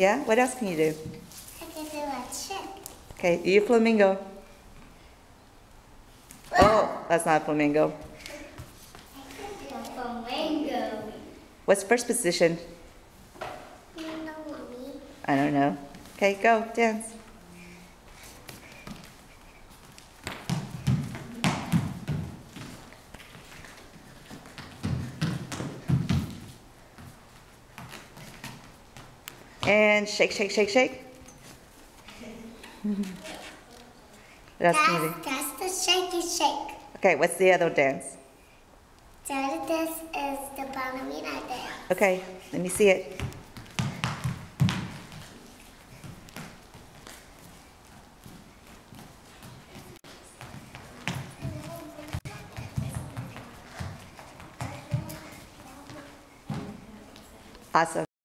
Yeah? What else can you do? I can do a chick. Okay, you flamingo? Oh, that's not a flamingo. I could do a flamingo. What's first position? You know, mommy. I don't know. Okay, go, dance. And shake, shake, shake, shake. What else can? That's, that's the shaky shake. Okay, what's the other dance? So this is the ballerina dance. Okay, let me see it. Awesome.